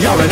you're an